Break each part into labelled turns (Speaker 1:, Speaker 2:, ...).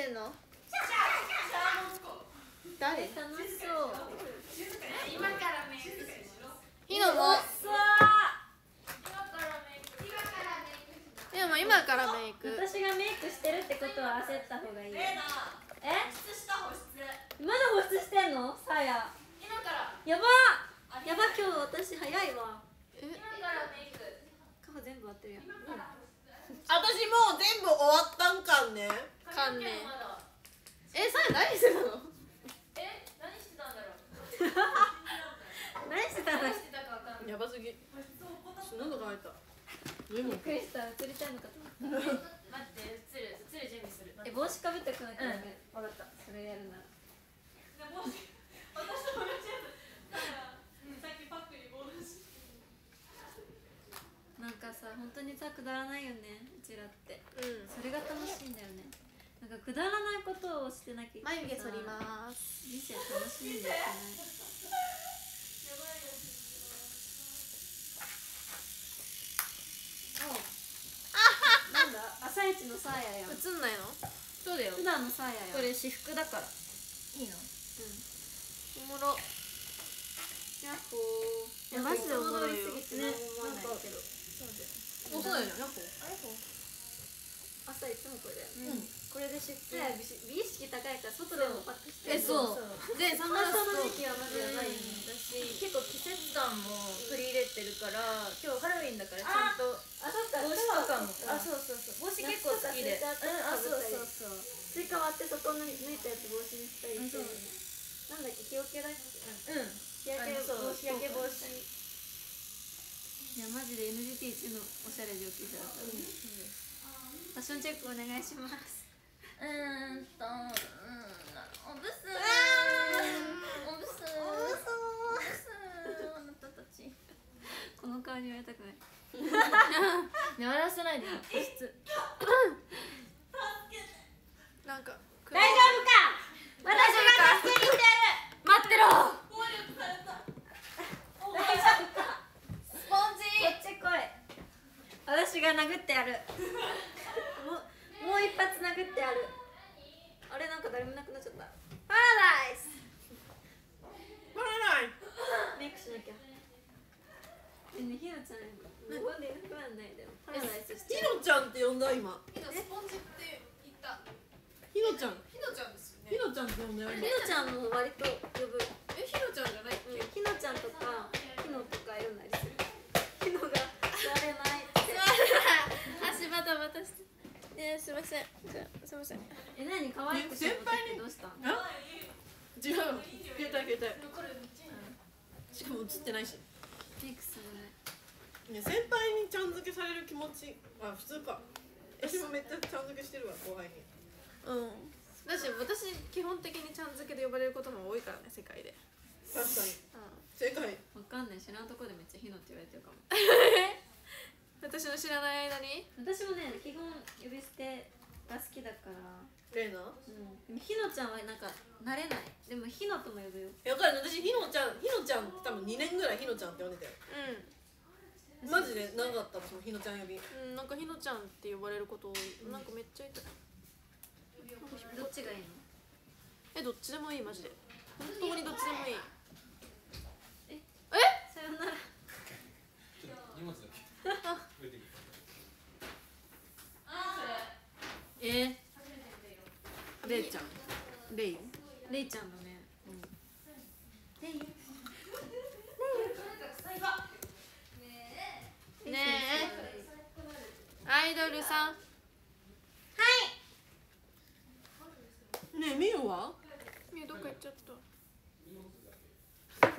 Speaker 1: してんの？誰？
Speaker 2: 楽しそう。
Speaker 3: 今からメイク
Speaker 1: ひのもでも今からメイク。
Speaker 2: 私がメイクしてるってことは焦った方がいいえ
Speaker 3: 保湿した保湿。
Speaker 2: まだ保湿してんの？さや。
Speaker 3: 今から。
Speaker 2: やば。やば今日私早いわ。
Speaker 3: 今からメイク。
Speaker 2: 顔全部割ってるやん。
Speaker 4: 私もう全部終わったんかんね
Speaker 1: かんね
Speaker 3: まだ
Speaker 1: えさや何してたの？
Speaker 3: え何してたんだろう？
Speaker 2: 何してたの？
Speaker 3: 何してたかわかんない。
Speaker 4: やばすぎ。喉が開いた。
Speaker 2: びっくりした映りたいのかと。思った
Speaker 3: 待って映る映る準備する。
Speaker 2: え帽子かぶってこなきゃダメ
Speaker 3: 分かった。
Speaker 2: それやるな。ら
Speaker 3: 帽子私と同じやつ。だからさっきパックに帽子
Speaker 2: なんかさ本当にさくだらないよねうちらって。
Speaker 1: うん。
Speaker 2: それが楽しいんだよねなんかくだらないことをしてなきゃ
Speaker 1: 眉毛剃ります
Speaker 2: 人生楽しんでいけないなんだ。朝一のサーヤやん。
Speaker 1: 映んないのそうだよ
Speaker 2: 普段のサーヤやん。
Speaker 3: これ私服だからいいの？
Speaker 1: おもろ
Speaker 2: ヤッホー。
Speaker 1: いやマジでおもろいよ
Speaker 2: いつも通り過ぎて何も思わないけど。
Speaker 4: もうそうだよねなんか
Speaker 2: 朝いつもこれだよ
Speaker 4: うん
Speaker 2: これで出勤美美意識高いから外でもパックして
Speaker 1: えそう。でサングラス
Speaker 2: その
Speaker 1: と
Speaker 2: 時期はマジやばいよね
Speaker 3: 私結構季節感も取り入れてるから今日ハロウィンだからちゃんと
Speaker 2: あそっか。
Speaker 3: 帽子とかも。
Speaker 2: あ
Speaker 3: あそうそうそう。帽子結構好きで。うんあそうそうそう。
Speaker 2: スイカ割ってそこ抜いたやつ帽子にしたりして、なんだっけ日よけだっけ
Speaker 3: うん。
Speaker 2: 日焼け
Speaker 3: あそう。
Speaker 2: 防止日焼け防止
Speaker 3: い
Speaker 2: やマジで NGT 一のおしゃれ上級者だった、ファッションチェックお願いします
Speaker 3: うーんとうんおぶすおぶすおぶすあなたたち。
Speaker 2: この顔に言われたくない。
Speaker 3: ね 笑わせないでよ保湿
Speaker 1: なんか
Speaker 2: 大丈夫か私が助けに行ってやる
Speaker 3: 待ってろ
Speaker 2: 大丈夫か
Speaker 3: スポンジ
Speaker 2: こっち来い私が殴ってやるもうもう一発殴ってやるあれなんか誰もいなくなっちゃったパラダイス
Speaker 4: バレない
Speaker 2: メイクしなきゃえねひなちゃんでいなくなんないでパラダイスして
Speaker 4: ひのちゃんって呼んだ今。
Speaker 1: ひのスポンジって言った。
Speaker 4: ひのちゃん。
Speaker 1: ひのちゃんですよ
Speaker 4: ひのちゃんって呼んだよ
Speaker 2: ひのちゃんも割と呼ぶ。
Speaker 1: えひのちゃんじゃないっ
Speaker 2: うんひのちゃんとかひのとか呼んだりする。ひのが座れない。って
Speaker 1: 足バタバタして。いやすいません。すいません。
Speaker 2: え何？可愛くどうした
Speaker 4: 違う。携帯携帯しかも映ってないし。
Speaker 2: メイクするね。
Speaker 4: ね先輩にちゃん付けされる気持ちあ普通か。私もめっちゃちゃん付けしてるわ後輩に。
Speaker 1: うん。だし私基本的にちゃん付けで呼ばれることも多いからね世界で。
Speaker 4: 確かに。
Speaker 1: う
Speaker 4: 正解
Speaker 2: わかんない知らんとこでめっちゃひのって言われてるかも。
Speaker 1: ん 私の知らない間に？
Speaker 2: 私もね基本呼び捨てが好きだから。
Speaker 4: レイナ？
Speaker 2: うん。でもひのちゃんはなんか慣れない？でもひのとも呼ぶよ。
Speaker 4: わかる。私ひのちゃんひのちゃんって多分2年ぐらいひのちゃんって呼んでたよ。
Speaker 1: う
Speaker 4: マジで？長かった？私もひのちゃん呼び。
Speaker 1: ん、うん、なんかひのちゃんって呼ばれること多い。なんかめっちゃいた。
Speaker 2: どっちがいいの？
Speaker 1: えどっちでもいいマジで。本当にどっちでもいい。
Speaker 2: さよなら。
Speaker 5: 荷物だけ えてくる
Speaker 2: え
Speaker 4: レイちゃん。レイ？
Speaker 2: レイちゃんだね。レイ
Speaker 1: ねえ。アイドルさん。
Speaker 4: ねえみゆは？
Speaker 1: みゆどっか行っちゃった。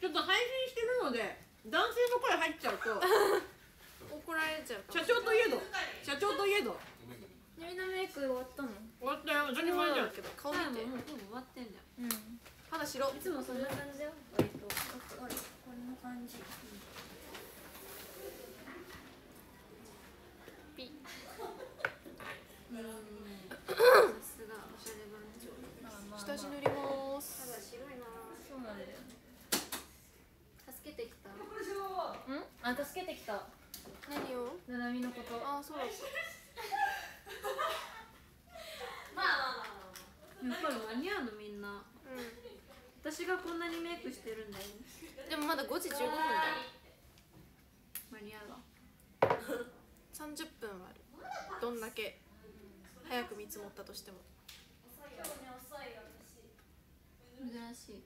Speaker 4: ちょっと配信してるので男性の声入っちゃうと。
Speaker 1: 怒られちゃうか
Speaker 4: 社
Speaker 1: も
Speaker 4: 長といえど。社長といえど
Speaker 3: みんなメイク終わったの？
Speaker 4: 終わったよ。当たり前じゃん。
Speaker 1: けど顔
Speaker 2: さ
Speaker 1: 見て
Speaker 2: やももう多分終わってん。じゃん。
Speaker 3: うん。
Speaker 1: 肌白
Speaker 2: いつもそん。な感じだよ割と
Speaker 3: こん。な感じ
Speaker 1: ピ
Speaker 2: うん。さすがおしゃれ番長
Speaker 3: まあまあまあ
Speaker 1: 下地塗ります
Speaker 2: 肌白いな
Speaker 3: そうなん。だよ
Speaker 2: 助けてきた
Speaker 3: うん。あ助けてきた
Speaker 1: 何を
Speaker 3: ななみのこと
Speaker 1: あそうだった
Speaker 3: まあまあまあ
Speaker 1: どんだけ早く見積もったとしても。
Speaker 2: 珍しい。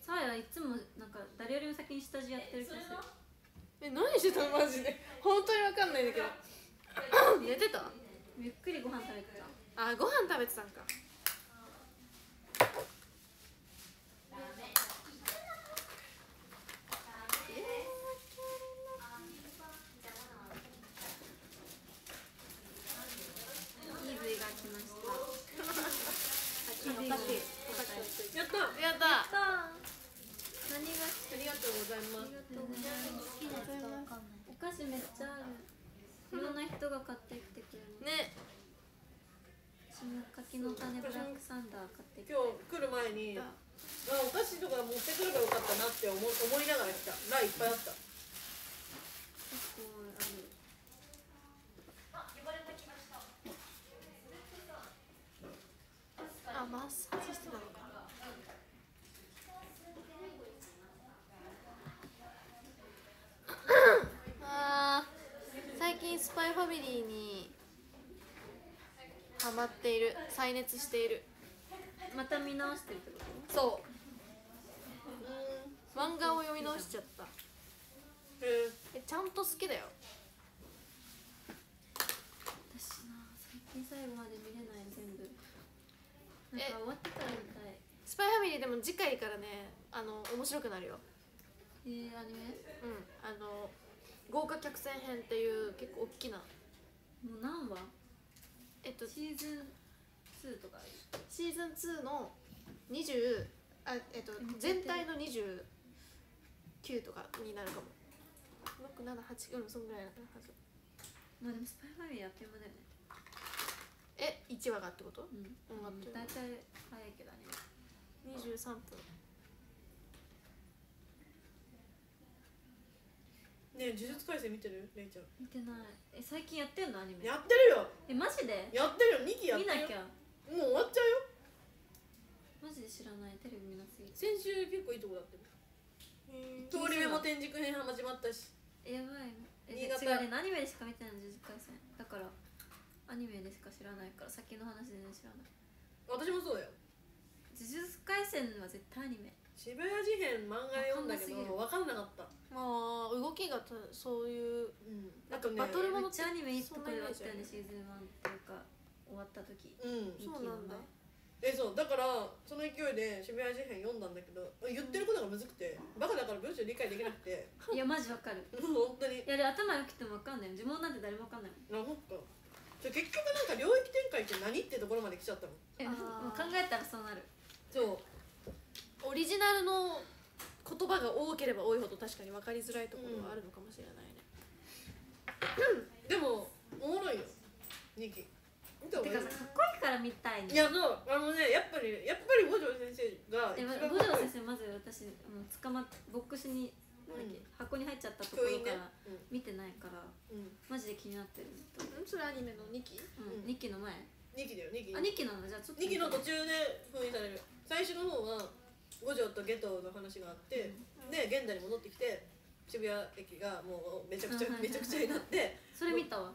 Speaker 2: サーヤいつもなんか誰よりも先に下地やってる気がする。
Speaker 1: え何してたの？マジで。本当にわかんないんだけど。寝てた？
Speaker 2: ゆっくりご飯食べてた。
Speaker 1: あご飯食べてたんか
Speaker 2: イーブイが来ました
Speaker 1: おかしいおかしい
Speaker 4: やったあ
Speaker 1: やった
Speaker 2: 何が
Speaker 4: りがとうございます
Speaker 2: お菓子めっちゃあるいろんな人が買ってきてくれる
Speaker 1: ね。
Speaker 2: 私も柿の種ブラックサンダー買ってきて。
Speaker 4: 今日来る前にあお菓子とか持ってくればよかったなって思思いながら来た。ラいっぱいあった
Speaker 2: 結構ある
Speaker 1: あマッサージしてたのかあー最近スパイファミリーにハマっている再熱している。
Speaker 2: また見直してるってこと？
Speaker 1: そう。漫画を読み直しちゃった。
Speaker 4: へえ
Speaker 1: えちゃんと好きだよ。
Speaker 2: 私な最近最後まで見れない全部。なんか終わってから見たい。
Speaker 1: スパイファミリーでも次回からねあの面白くなるよ。
Speaker 2: えー、アニメ？
Speaker 1: うん。あの豪華客船編っていう結構大きな。
Speaker 2: もう何話？
Speaker 1: えっと
Speaker 2: シーズン2とか
Speaker 1: シーズン2の20あえっと全体の29とかになるかも。678うんそんぐらいなはず。
Speaker 2: まあでもスパイファミリーやってもだよね。
Speaker 1: え1話がってこと？
Speaker 2: うん、大体早いけどアニメ
Speaker 1: 23分
Speaker 4: ねえ呪術廻戦見てる？レイちゃん。
Speaker 2: 見てない。え最近やってんのアニメ？
Speaker 4: やってるよ。
Speaker 2: えマジで？
Speaker 4: やってるよ。2期やってるよ。
Speaker 2: 見なきゃ。
Speaker 4: もう終わっちゃうよ。
Speaker 2: マジで知らない。テレビ見なすぎて
Speaker 4: 先週結構いいとこだったよ。通り目も天竺編始まったし。
Speaker 2: えやばい。え
Speaker 4: 新
Speaker 2: 違
Speaker 4: 潟
Speaker 2: うね。アニメでしか見てないの呪術廻戦。だからアニメでしか知らないから先の話全然知らない。
Speaker 4: 私もそうだよ。
Speaker 2: 呪術廻戦は絶対アニメ。
Speaker 4: 渋谷事変漫画読んだけど分かんなかった。
Speaker 1: まあ動きがたそういう
Speaker 4: うん
Speaker 1: なんかバトルもの
Speaker 2: めっちゃアニメいいとこで終わったよねシーズン1っていうか終わった時。
Speaker 4: うん
Speaker 1: そうなんだ。
Speaker 4: えそうだからその勢いで渋谷事変読んだんだけど言ってることがむずくてバカだから文章理解できなくて。
Speaker 2: いやマジわかる。
Speaker 4: 本当に。
Speaker 2: いやで頭良くてもわかんない。よ呪文なんて誰もわかんないもん。
Speaker 4: なほんとそれ結局なんか領域展開って何ってところまで来ちゃったの
Speaker 2: え
Speaker 1: あー。
Speaker 2: もう考えたらそうなる。
Speaker 4: そう。
Speaker 1: オリジナルの言葉が多ければ多いほど確かに分かりづらいところはあるのかもしれないね、
Speaker 4: でもおもろいよ。2期
Speaker 2: てかさかっこいいから見たいね
Speaker 4: いやそう。あのねやっぱりやっぱり五条先生が
Speaker 2: で
Speaker 4: 一
Speaker 2: も五条先生まず私もう捕まっボックスになんだっけ、
Speaker 4: うん。
Speaker 2: 箱に入っちゃったところから見てないから
Speaker 4: うん、
Speaker 2: マジで気になってるずっと、
Speaker 1: んそれアニメの2期
Speaker 2: うん。
Speaker 4: うん。
Speaker 2: 2期の前
Speaker 4: ？2期だよ2期
Speaker 2: あ2期なの？じゃあちょっと。
Speaker 4: 2期の途中で封印される。最初の方は五条とゲトの話があって、で現代に戻ってきて渋谷駅がもうめちゃくちゃめちゃくちゃになって
Speaker 2: それ見たわ。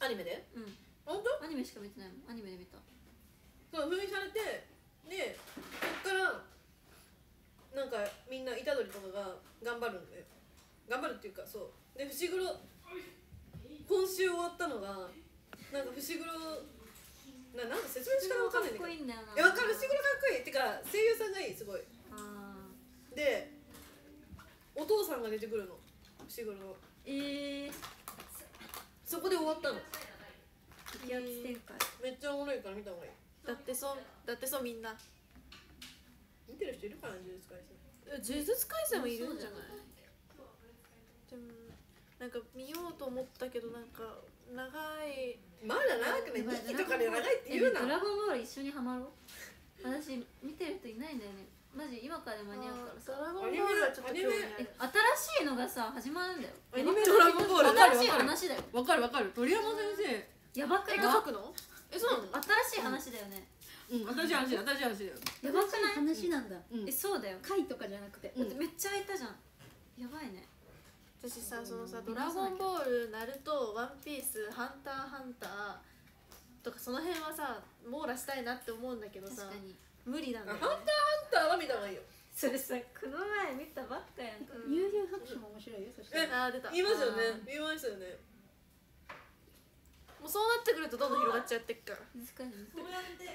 Speaker 4: アニメで？
Speaker 2: うん。
Speaker 4: 本当？
Speaker 2: アニメしか見てないもん。アニメで見た。
Speaker 4: そう封印されてでそっからなんかみんな虎杖とかが頑張るんで頑張るっていうかそう。で伏黒今週終わったのがなんか伏黒ななんか説明し方わかんないんだ
Speaker 2: かっこ
Speaker 4: けど
Speaker 2: いいんだよな。
Speaker 4: えわかる？伏黒かっこいいってか声優さんがいいすごい。
Speaker 2: あ
Speaker 4: でお父さんが出てくるの。伏黒の。
Speaker 2: ーえー、
Speaker 4: そこで終わったの。
Speaker 2: 激アツ展開
Speaker 4: めっちゃおもろいから見た方がいい。
Speaker 1: だってそうだってそうみんな。
Speaker 4: 見てる人いるかな呪術廻戦。
Speaker 1: え呪術廻戦もいるんじゃない？でもなんか見ようと思ったけどなんか長い
Speaker 4: まだ長くね2期とかで長いって言うな。
Speaker 2: えドラゴンボール一緒にハマろう。私見てる人いないんだよね。マジ今からで間に合うからさ。
Speaker 1: ドラゴンボールはちょっと興味あ
Speaker 2: え
Speaker 1: る
Speaker 2: 新しいのがさ始まるんだよ。
Speaker 4: アニメ
Speaker 1: ドラゴンボール
Speaker 2: 新しい話だよ。
Speaker 4: わかるわかる鳥山先生。
Speaker 2: やばくない？
Speaker 1: えが書くの？えそうなの？
Speaker 2: 新しい話だよね、
Speaker 4: うん。新しい話だ新しい話だよ。
Speaker 2: やばくない？
Speaker 6: 話なんだ。
Speaker 4: うん。
Speaker 2: えそうだよ。
Speaker 6: 回とかじゃなくて
Speaker 2: めっちゃ空いたじゃん。やばいね
Speaker 1: 私さそのさ「ドラゴンボール」「ナルト」「ワンピース」「ハンターハンター」とかその辺はさ網羅したいなって思うんだけどさ無理なんだよ、ね、
Speaker 4: ハンターは見た方がいいよ。
Speaker 2: それさこの前見たばっかやんか。
Speaker 1: うん。
Speaker 3: 悠々白書も面白いよそして
Speaker 4: え
Speaker 1: あー出た。
Speaker 4: 言いますよ
Speaker 2: あ
Speaker 4: ね言いましたよね。
Speaker 1: もうそうなってくるとどんどん広がっちゃってっから。
Speaker 2: 確かに。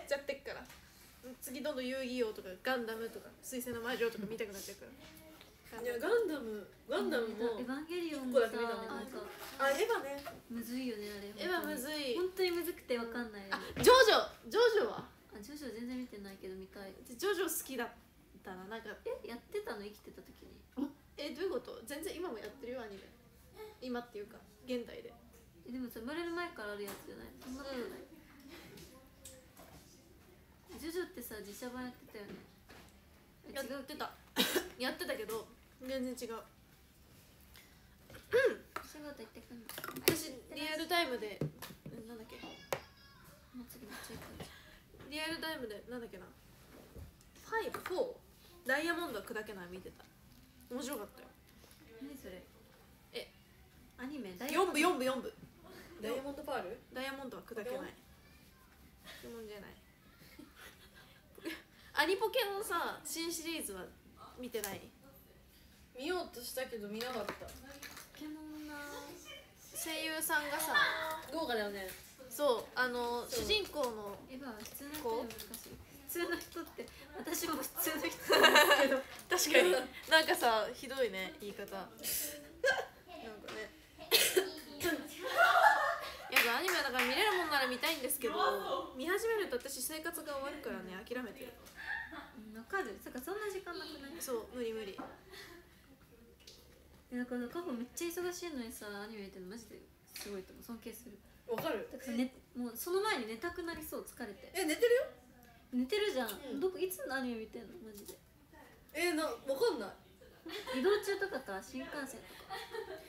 Speaker 1: ちゃってっから。次どんどん遊戯王とかガンダムとか水星の魔女とか見たくなっちゃうから
Speaker 4: いやガンダムガンダムも
Speaker 2: エヴァンゲリオンもさ
Speaker 4: あエヴァね。
Speaker 2: むずいよねあれ。
Speaker 1: エヴァむずい。
Speaker 2: 本当にむずくてわかんない。よ
Speaker 1: あ
Speaker 2: ね
Speaker 1: ジョジョ。ジョジョは？
Speaker 2: あジョジョ全然見てないけど見たい。
Speaker 1: ジョジョ好きだったな。なんか
Speaker 2: えやってたの？生きてた時に。
Speaker 1: えどういうこと？全然今もやってるよアニメ。今っていうか現代で。
Speaker 2: えでもさ生まれる前からあるやつじゃない？そんなことない、ジョジョってさ実写版やってたよね。え
Speaker 1: や
Speaker 2: 違う
Speaker 1: ってた やってたけど全然違う。
Speaker 2: 仕事行ってくん。の
Speaker 1: 私リアルタイムでうんなんだっけ？リアルタイムでなんだっけな？54ダイヤモンドは砕けない見てた。面白かったよ。
Speaker 2: 何それ？
Speaker 1: え。
Speaker 2: アニメ？大
Speaker 1: 4部4部4部。
Speaker 4: ダイヤモンドパール？
Speaker 1: ダイヤモンドは砕けない。じゃない。アニポケのさ新シリーズは見てない？
Speaker 4: 見ようとしたけど見なかった。
Speaker 1: 声優さんがさ
Speaker 4: 豪華だよね。
Speaker 1: そうあの主人公の
Speaker 2: エヴァは普通の人より難しい。普通の人って私も普通の人なんですけど。
Speaker 1: 確かに。なんかさひどいね言い方。なんかね。やっぱアニメだから見れるもんなら見たいんですけど見始めると私生活が終わるからね諦めてる。
Speaker 2: うんわかる。そっかそんな時間なくない？
Speaker 1: そう無理無理
Speaker 2: なんか過去めっちゃ忙しいのにさアニメ見てるのマジですごいと思う。尊敬する。
Speaker 4: わかる。
Speaker 2: だからもうその前に寝たくなりそう。疲れて。
Speaker 4: え寝てるよ。
Speaker 2: 寝てるじゃん、
Speaker 4: うん。
Speaker 2: どこいつのアニメ見てんのマジで。
Speaker 4: えなわかんない。
Speaker 2: 移動中とかか新幹線とか。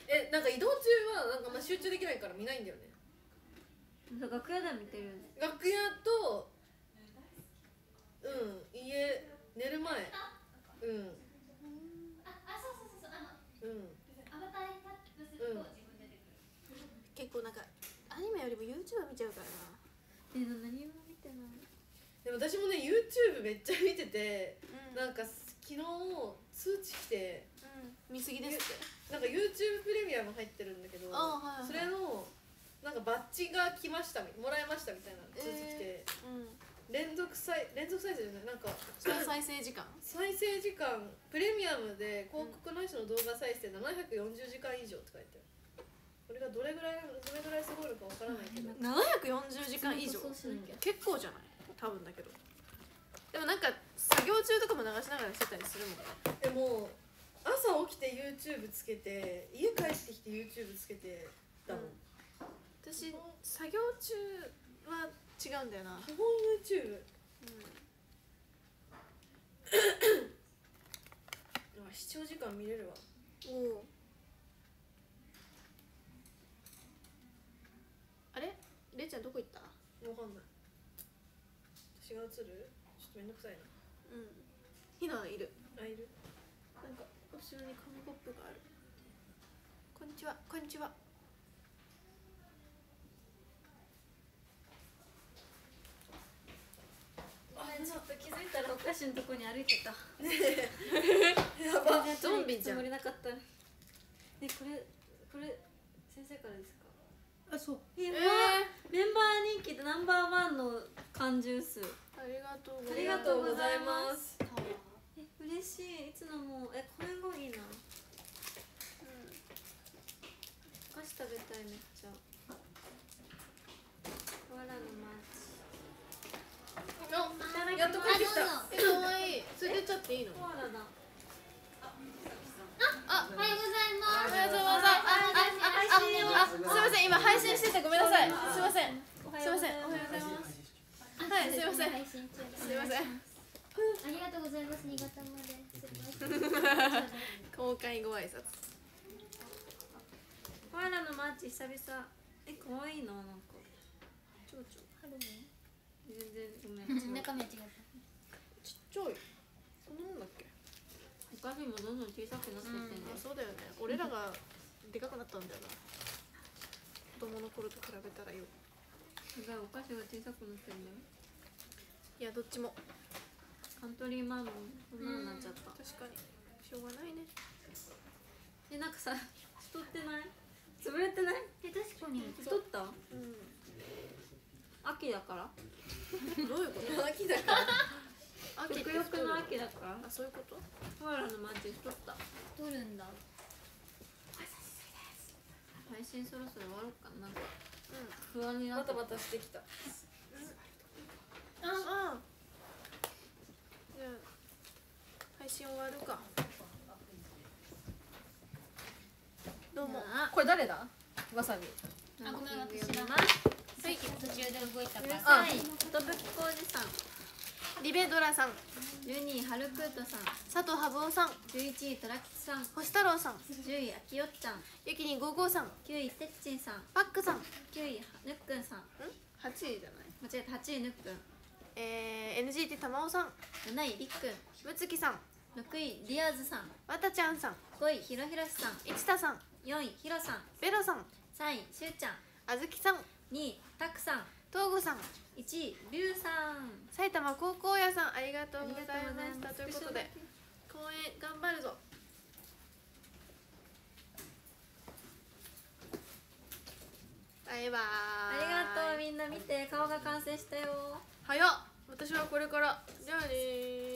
Speaker 4: えなんか移動中はなんかまあ集中できないから見ないんだよね。
Speaker 2: 楽屋では見てるよね。
Speaker 4: 楽屋とうん家寝る前。うんうんうん
Speaker 1: 結構なんかアニメよりも YouTube 見ちゃうから。な
Speaker 2: えな何も見てない。
Speaker 4: でも私もね YouTube めっちゃ見てて
Speaker 1: うん。
Speaker 4: なんか昨日通知来て
Speaker 1: うん。見すぎですって。
Speaker 4: なんか YouTube プレミアム入ってるんだけど
Speaker 1: あはいはい
Speaker 4: それのなんかバッジが来ましたみもらいましたみたいな通知来て、
Speaker 1: うん。
Speaker 4: 連続再連続再生じゃないなんか
Speaker 1: 総再生時間？
Speaker 4: 再生時間プレミアムで広告なしの動画再生740時間以上って書いてあるこれがどれぐらいどれぐらいすごいのかわからないけど。
Speaker 1: 740時間以上。結構じゃない？多分だけど。でもなんか作業中とかも流しながらしてたりするもんね。
Speaker 4: でも朝起きて YouTube つけて家帰ってきて YouTube つけてだもん、
Speaker 1: 私作業中は違うんだよな、
Speaker 4: 基本 YouTube あ視聴時間見れるわ。
Speaker 1: おおあれれいちゃんどこ行った？
Speaker 4: わかんない。私が映る？ちょっとめんどくさいな。
Speaker 1: うん。ひないる。
Speaker 4: あいる？
Speaker 1: なんか後ろに紙コップがある。こんにちは。こんにちは。
Speaker 2: あちょっと気づいたらお菓子のとこに歩いてた。
Speaker 4: やば。
Speaker 1: ゾンビじゃん。
Speaker 2: つもりなかった。ねこれこれ先生からですか？
Speaker 3: あそう。
Speaker 2: え
Speaker 1: え
Speaker 2: メンバー人気でナンバーワンの缶ジュース。
Speaker 1: ありがとう
Speaker 2: ありがとうござい
Speaker 4: ま
Speaker 2: ます。え嬉しい。いつのもえこれがいいな。お菓子食べたいめっちゃ。わらのマーチ。
Speaker 4: あやっと帰ってきた。
Speaker 1: えかわいい。それ出ちゃっていいの？
Speaker 2: コアラだ
Speaker 1: あ
Speaker 3: おはようございます。
Speaker 1: ありがとうございますああああすみません今配信しててごめんなさい。すみません。
Speaker 2: おは
Speaker 1: すみません。おはようございます。はいすいません。
Speaker 3: す
Speaker 1: すみません。
Speaker 3: ありがとうございます。新潟まで。
Speaker 1: 公開ご挨拶
Speaker 2: コアラのマーチ久々え可愛いななんか。全然
Speaker 3: 中身は違った
Speaker 1: ちっちゃい。そんなもんだっけ？
Speaker 2: お菓子もどんどん小さくなってってん
Speaker 1: あ
Speaker 2: ね
Speaker 1: そうだよね。俺らがでかくなったんだよな。子供の頃と比べたらよ。
Speaker 2: すごいお菓子が小さくなってるんだよ。
Speaker 1: いやどっちも。
Speaker 2: カントリーマームこんなのになっちゃった。
Speaker 1: 確かに。しょうがないね。
Speaker 2: えなんかさ太ってない？潰れてない？
Speaker 3: え確かに。
Speaker 2: 太った？
Speaker 1: うん。
Speaker 2: 秋だから？
Speaker 1: どういうこと？
Speaker 4: 秋だから
Speaker 2: 食欲の秋だから
Speaker 1: あそういうこと？
Speaker 2: コアラのマーチ太った。
Speaker 3: 取るんだ。
Speaker 2: 配信そろそろ終わろうかな。なんか
Speaker 1: う
Speaker 2: 不安になった。
Speaker 4: バタバタしてきた。
Speaker 1: ん。あじゃあ配信終わるか。どうも。
Speaker 2: あ。
Speaker 4: これ誰だ？わさび。
Speaker 3: あごめん私だな
Speaker 1: はい
Speaker 3: 途中で動い。たから
Speaker 2: い。ことぶきこうじさん
Speaker 1: リベドラさん。
Speaker 2: 12位ハルクートさん。
Speaker 1: 佐藤羽生さん。
Speaker 2: 11位トラキツさん。
Speaker 1: 星太郎さん。
Speaker 2: 10位あきよっちゃん。
Speaker 1: ゆきりん55さん。
Speaker 2: 9位てっちんさん。
Speaker 1: パックさん。ん
Speaker 2: 9位ぬっくんさん。
Speaker 1: 8位じゃない？
Speaker 2: 間違えた。8位ぬっくん。
Speaker 1: えー、NGT 玉緒さん。
Speaker 2: 7位りっくん。
Speaker 1: むつきさん。
Speaker 2: 6位リアーズさん。
Speaker 1: わたちゃんさん。
Speaker 2: 5位ひろひろしさん。
Speaker 1: いちたさん。
Speaker 2: 4位ひろさん。
Speaker 1: ベロさん。
Speaker 2: 3位しゅうちゃん。
Speaker 1: あずきさん。
Speaker 2: 2位たくさん
Speaker 1: 東郷さん
Speaker 2: 1位りゅうさん。
Speaker 1: 埼玉高校屋さんありがとうござい
Speaker 2: ありがとうございます。
Speaker 1: ましたということで公演頑張るぞ。バイバイ。
Speaker 2: りがとうみんな見て。顔が完成したよ。
Speaker 1: 早っ。私はこれから。じゃあねー